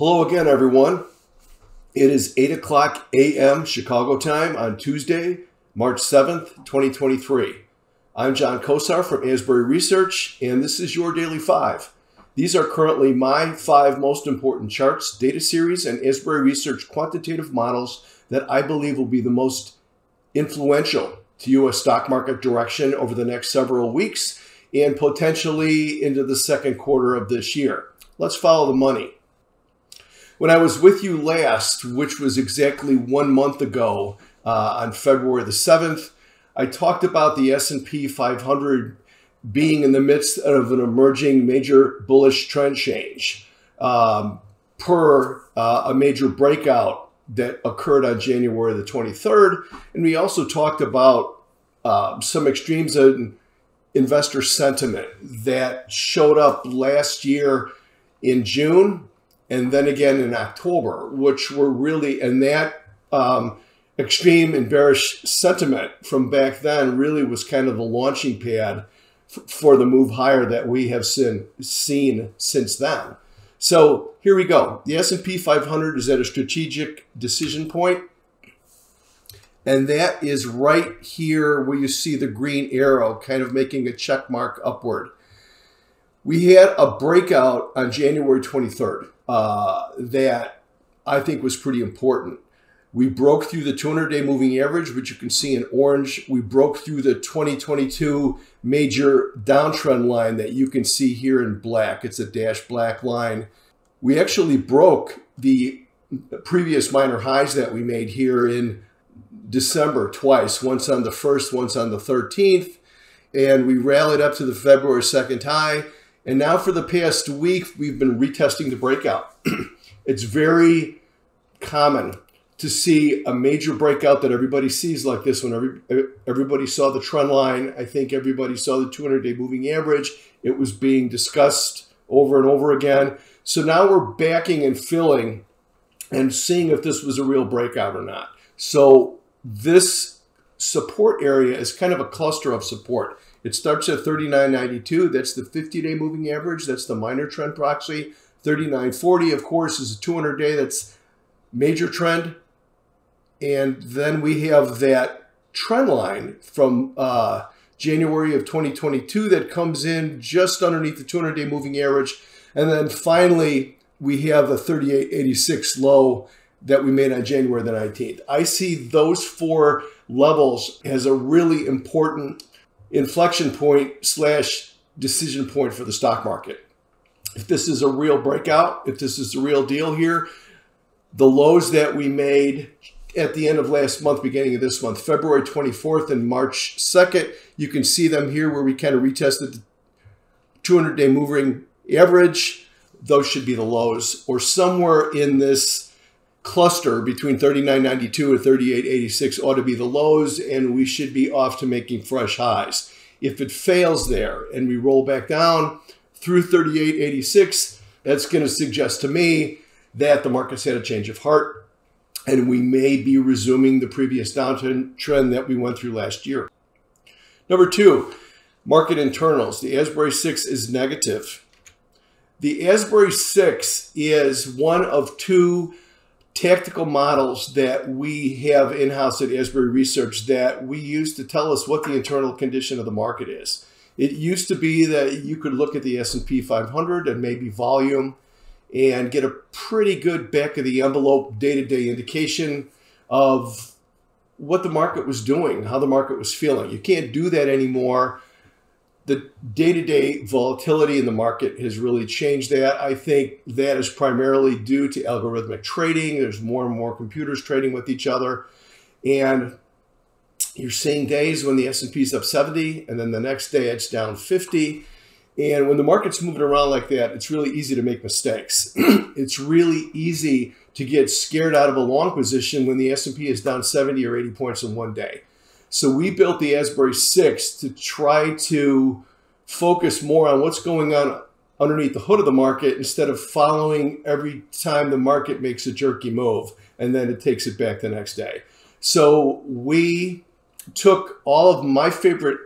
Hello again, everyone. It is 8 o'clock a.m. Chicago time on Tuesday, March 7th, 2023. I'm John Kosar from Asbury Research, and this is your Daily Five. These are currently my five most important charts, data series, and Asbury Research quantitative models that I believe will be the most influential to U.S. stock market direction over the next several weeks and potentially into the second quarter of this year. Let's follow the money. When I was with you last, which was exactly one month ago uh, on February the 7th, I talked about the S&P 500 being in the midst of an emerging major bullish trend change um, per uh, a major breakout that occurred on January the 23rd. And we also talked about uh, some extremes in investor sentiment that showed up last year in June and then again in October, which were really, and that um, extreme and bearish sentiment from back then really was kind of the launching pad for the move higher that we have seen, seen since then. So here we go. The S&P 500 is at a strategic decision point, and that is right here where you see the green arrow kind of making a check mark upward. We had a breakout on January 23rd uh, that I think was pretty important. We broke through the 200 day moving average, which you can see in orange. We broke through the 2022 major downtrend line that you can see here in black. It's a dash black line. We actually broke the previous minor highs that we made here in December twice, once on the 1st, once on the 13th. And we rallied up to the February 2nd high and now for the past week, we've been retesting the breakout. it's very common to see a major breakout that everybody sees like this one. Every, everybody saw the trend line. I think everybody saw the 200-day moving average. It was being discussed over and over again. So now we're backing and filling and seeing if this was a real breakout or not. So this support area is kind of a cluster of support. It starts at 39.92. That's the 50-day moving average. That's the minor trend proxy. 39.40, of course, is a 200-day. That's major trend. And then we have that trend line from uh, January of 2022 that comes in just underneath the 200-day moving average. And then finally, we have a 38.86 low that we made on January the 19th. I see those four levels as a really important inflection point slash decision point for the stock market. If this is a real breakout, if this is the real deal here, the lows that we made at the end of last month, beginning of this month, February 24th and March 2nd, you can see them here where we kind of retested the 200 day moving average. Those should be the lows or somewhere in this cluster between 39.92 and 38.86 ought to be the lows, and we should be off to making fresh highs. If it fails there and we roll back down through 38.86, that's going to suggest to me that the market's had a change of heart and we may be resuming the previous downtrend trend that we went through last year. Number two, market internals. The Asbury 6 is negative. The Asbury 6 is one of two tactical models that we have in-house at Asbury Research that we use to tell us what the internal condition of the market is. It used to be that you could look at the S&P 500 and maybe volume and get a pretty good back of the envelope day-to-day -day indication of what the market was doing, how the market was feeling. You can't do that anymore the day-to-day volatility in the market has really changed that. I think that is primarily due to algorithmic trading. There's more and more computers trading with each other. And you're seeing days when the S&P is up 70 and then the next day it's down 50. And when the market's moving around like that, it's really easy to make mistakes. it's really easy to get scared out of a long position when the S&P is down 70 or 80 points in one day. So we built the Asbury 6 to try to focus more on what's going on underneath the hood of the market instead of following every time the market makes a jerky move and then it takes it back the next day. So we took all of my favorite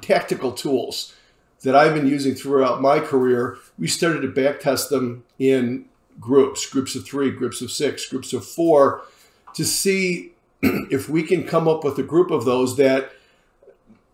tactical tools that I've been using throughout my career. We started to backtest them in groups, groups of three, groups of six, groups of four, to see if we can come up with a group of those that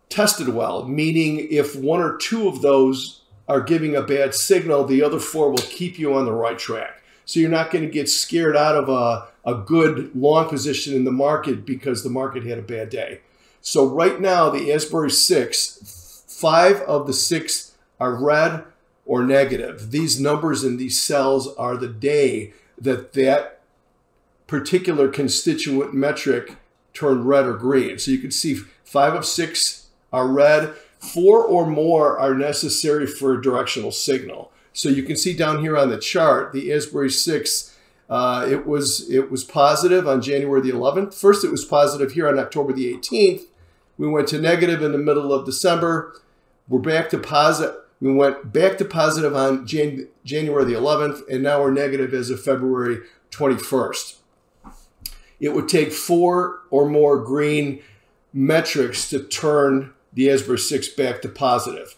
tested well, meaning if one or two of those are giving a bad signal, the other four will keep you on the right track. So you're not going to get scared out of a, a good long position in the market because the market had a bad day. So right now, the Asbury 6, five of the six are red or negative. These numbers in these cells are the day that that particular constituent metric turned red or green. So you can see five of six are red, four or more are necessary for a directional signal. So you can see down here on the chart, the Asbury 6, uh, it was it was positive on January the 11th. First, it was positive here on October the 18th. We went to negative in the middle of December. We're back to positive. We went back to positive on Jan January the 11th, and now we're negative as of February 21st. It would take four or more green metrics to turn the Asbury 6 back to positive.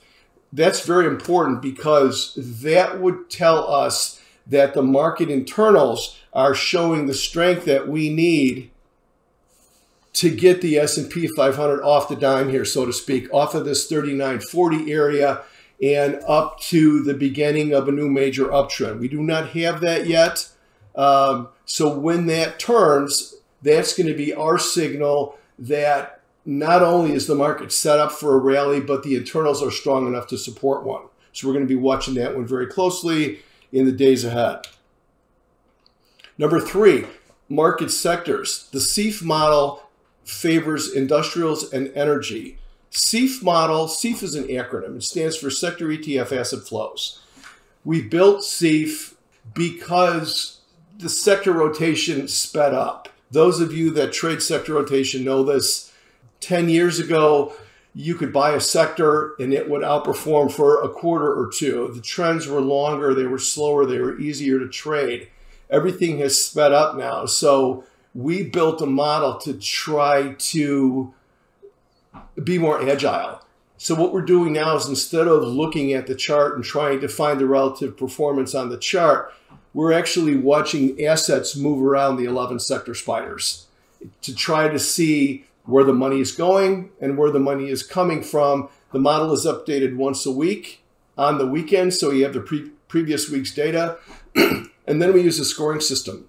That's very important because that would tell us that the market internals are showing the strength that we need to get the S&P 500 off the dime here, so to speak, off of this 3940 area and up to the beginning of a new major uptrend. We do not have that yet. Um, so when that turns, that's going to be our signal that not only is the market set up for a rally, but the internals are strong enough to support one. So we're going to be watching that one very closely in the days ahead. Number three, market sectors. The SEAF model favors industrials and energy. SEAF model, SEAF is an acronym. It stands for Sector ETF Asset Flows. We built SEAF because the sector rotation sped up. Those of you that trade sector rotation know this. 10 years ago, you could buy a sector and it would outperform for a quarter or two. The trends were longer, they were slower, they were easier to trade. Everything has sped up now. So we built a model to try to be more agile. So what we're doing now is instead of looking at the chart and trying to find the relative performance on the chart, we're actually watching assets move around the 11 sector spiders to try to see where the money is going and where the money is coming from. The model is updated once a week on the weekend, so you have the pre previous week's data. and then we use a scoring system.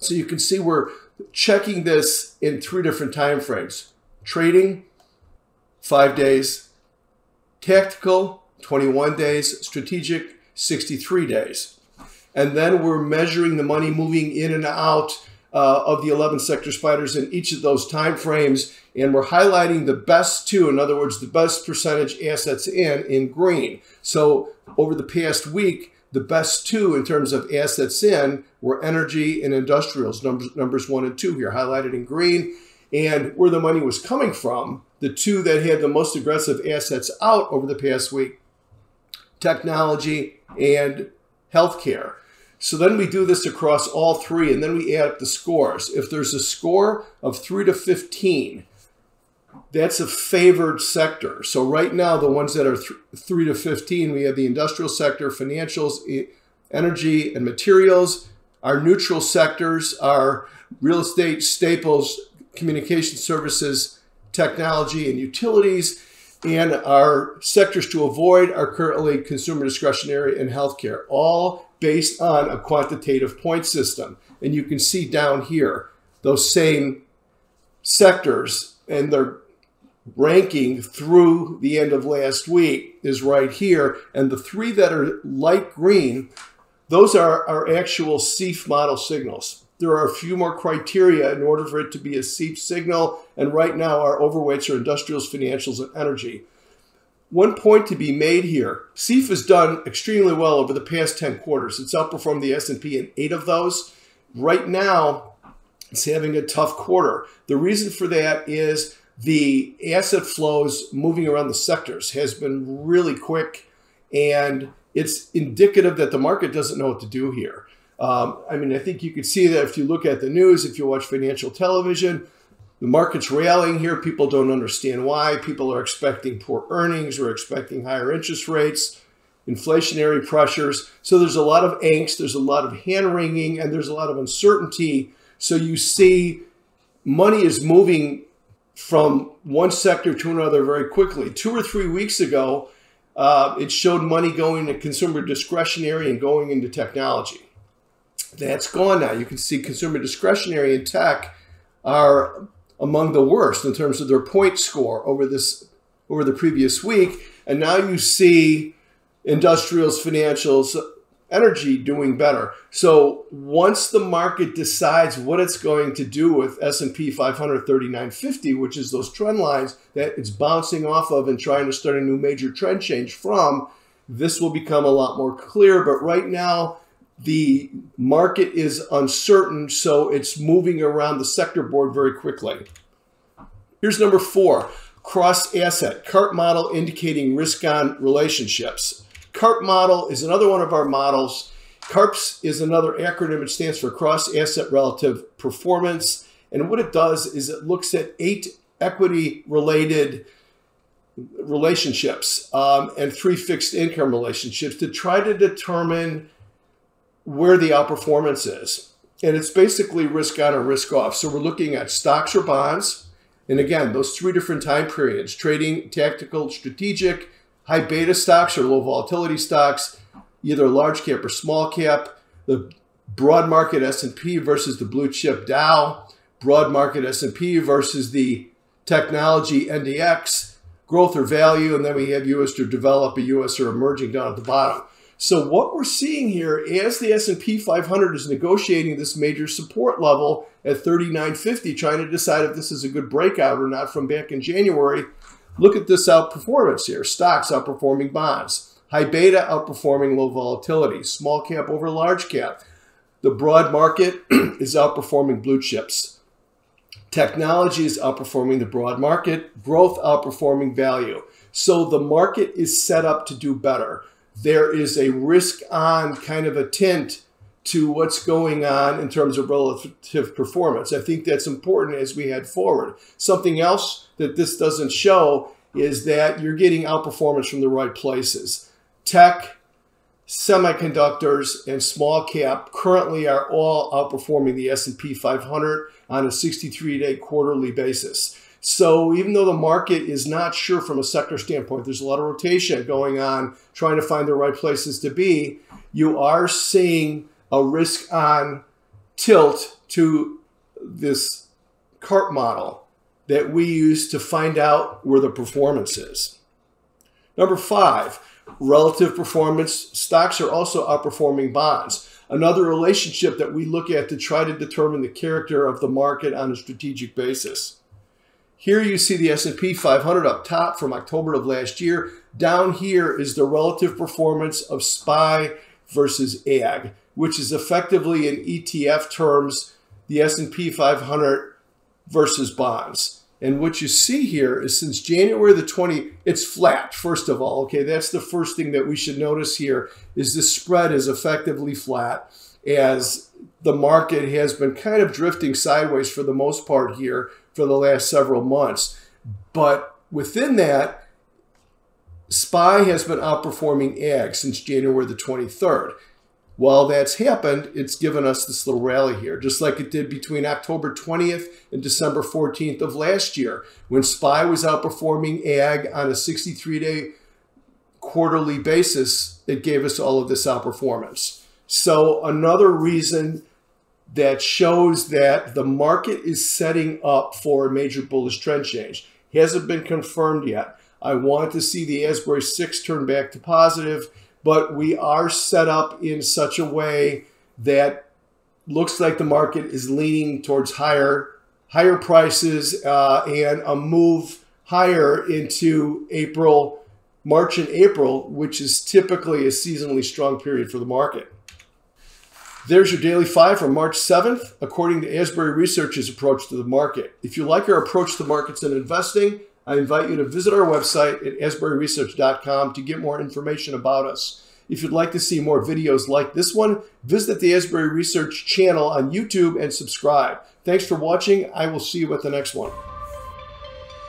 So you can see we're checking this in three different time frames. Trading, five days. Tactical, 21 days. Strategic, 63 days. And then we're measuring the money moving in and out uh, of the 11 sector spiders in each of those time frames. And we're highlighting the best two, in other words, the best percentage assets in, in green. So over the past week, the best two in terms of assets in were energy and industrials, numbers, numbers one and two here, highlighted in green. And where the money was coming from, the two that had the most aggressive assets out over the past week, technology and healthcare. So then we do this across all three, and then we add up the scores. If there's a score of 3 to 15, that's a favored sector. So right now, the ones that are th 3 to 15, we have the industrial sector, financials, energy, and materials. Our neutral sectors are real estate, staples, communication services, technology, and utilities. And our sectors to avoid are currently consumer discretionary and healthcare, all based on a quantitative point system. And you can see down here those same sectors and their ranking through the end of last week is right here. And the three that are light green, those are our actual SEAF model signals. There are a few more criteria in order for it to be a SEAF signal. And right now our overweights are industrials, financials, and energy. One point to be made here, SEAF has done extremely well over the past 10 quarters. It's outperformed the S&P in eight of those. Right now, it's having a tough quarter. The reason for that is the asset flows moving around the sectors has been really quick and it's indicative that the market doesn't know what to do here. Um, I mean, I think you could see that if you look at the news, if you watch financial television, the market's rallying here. People don't understand why. People are expecting poor earnings. We're expecting higher interest rates. inflationary pressures. So there's a lot of angst, there's a lot of hand wringing, and there's a lot of uncertainty. So you see money is moving from one sector to another very quickly. Two or three weeks ago, uh, it showed money going to consumer discretionary and going into technology. That's gone now. You can see consumer discretionary and tech are among the worst in terms of their point score over this over the previous week. And now you see industrials, financials, energy doing better. So once the market decides what it's going to do with S&P 500 3950, which is those trend lines that it's bouncing off of and trying to start a new major trend change from, this will become a lot more clear. But right now, the market is uncertain, so it's moving around the sector board very quickly. Here's number four, cross asset, CARP model indicating risk on relationships. CARP model is another one of our models. CARPS is another acronym. It stands for Cross Asset Relative Performance. And what it does is it looks at eight equity related relationships um, and three fixed income relationships to try to determine where the outperformance is. And it's basically risk on or risk off. So we're looking at stocks or bonds. And again, those three different time periods trading, tactical, strategic, high beta stocks or low volatility stocks, either large cap or small cap, the broad market S&P versus the blue chip Dow, broad market S&P versus the technology NDX, growth or value, and then we have US or develop, a US or emerging down at the bottom. So what we're seeing here as the S&P 500 is negotiating this major support level at 3950, trying to decide if this is a good breakout or not from back in January, Look at this outperformance here. Stocks outperforming bonds. High beta outperforming low volatility. Small cap over large cap. The broad market is outperforming blue chips. Technology is outperforming the broad market. Growth outperforming value. So the market is set up to do better. There is a risk on kind of a tint to what's going on in terms of relative performance. I think that's important as we head forward. Something else that this doesn't show is that you're getting outperformance from the right places. Tech, semiconductors, and small cap currently are all outperforming the S&P 500 on a 63-day quarterly basis. So even though the market is not sure from a sector standpoint, there's a lot of rotation going on trying to find the right places to be, you are seeing a risk on tilt to this CARP model that we use to find out where the performance is. Number five, relative performance. Stocks are also outperforming bonds. Another relationship that we look at to try to determine the character of the market on a strategic basis. Here you see the S&P 500 up top from October of last year. Down here is the relative performance of SPY versus AG which is effectively in ETF terms the S&P 500 versus bonds. And what you see here is since January the 20, it's flat, first of all. Okay, that's the first thing that we should notice here is the spread is effectively flat as the market has been kind of drifting sideways for the most part here for the last several months. But within that, SPY has been outperforming AG since January the 23rd. While that's happened, it's given us this little rally here, just like it did between October 20th and December 14th of last year, when SPY was outperforming AG on a 63-day quarterly basis. It gave us all of this outperformance. So another reason that shows that the market is setting up for a major bullish trend change. Hasn't been confirmed yet. I want to see the Asbury 6 turn back to positive but we are set up in such a way that looks like the market is leaning towards higher higher prices uh, and a move higher into April, March and April, which is typically a seasonally strong period for the market. There's your daily five for March 7th, according to Asbury Research's approach to the market. If you like our approach to markets and investing, I invite you to visit our website at asburyresearch.com to get more information about us. If you'd like to see more videos like this one, visit the Asbury Research channel on YouTube and subscribe. Thanks for watching. I will see you at the next one.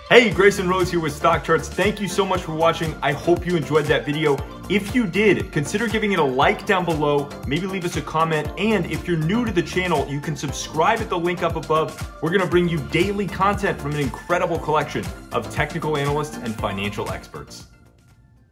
Hey, Grayson Roze here with Stock Charts. Thank you so much for watching. I hope you enjoyed that video. If you did, consider giving it a like down below, maybe leave us a comment, and if you're new to the channel, you can subscribe at the link up above. We're gonna bring you daily content from an incredible collection of technical analysts and financial experts.